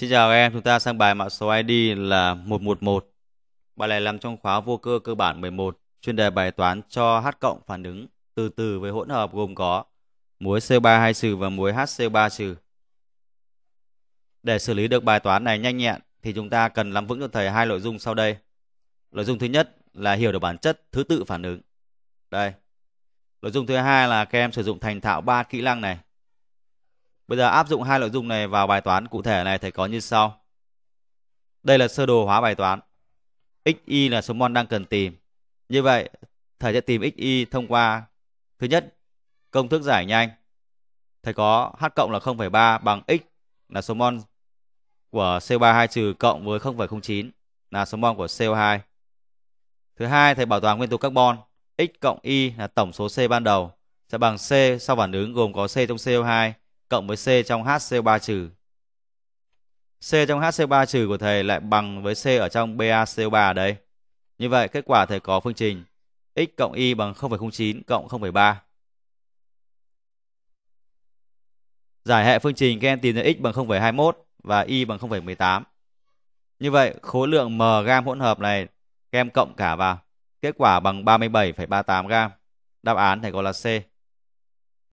Xin chào các em, chúng ta sang bài mã số ID là 111. Bài này nằm trong khóa vô cơ cơ bản 11, chuyên đề bài toán cho H cộng phản ứng từ từ với hỗn hợp gồm có muối CO3 hai trừ và muối HCO3 trừ. Để xử lý được bài toán này nhanh nhẹn thì chúng ta cần nắm vững cho thầy hai nội dung sau đây. Nội dung thứ nhất là hiểu được bản chất thứ tự phản ứng. Đây. Nội dung thứ hai là các em sử dụng thành thạo ba kỹ năng này. Bây giờ áp dụng hai nội dung này vào bài toán cụ thể này thầy có như sau. Đây là sơ đồ hóa bài toán. XY là số mol đang cần tìm. Như vậy, thầy sẽ tìm XY thông qua thứ nhất, công thức giải nhanh. Thầy có H cộng là 0,3 bằng X là số mol của CO3 2 trừ cộng với 0,09 là số mol của CO2. Thứ hai, thầy bảo toàn nguyên tố carbon. X cộng Y là tổng số C ban đầu sẽ bằng C sau phản ứng gồm có C trong CO2 cộng với C trong HCO3 trừ. C trong HCO3 trừ của thầy lại bằng với C ở trong BaCO3 ở đây. Như vậy kết quả thầy có phương trình x cộng y bằng 0,09 cộng 0,3. Giải hệ phương trình các em tìm ra x bằng 0,21 và y bằng 0,18. Như vậy khối lượng m gam hỗn hợp này các em cộng cả vào. Kết quả bằng 37,38 gam. Đáp án thầy gọi là C.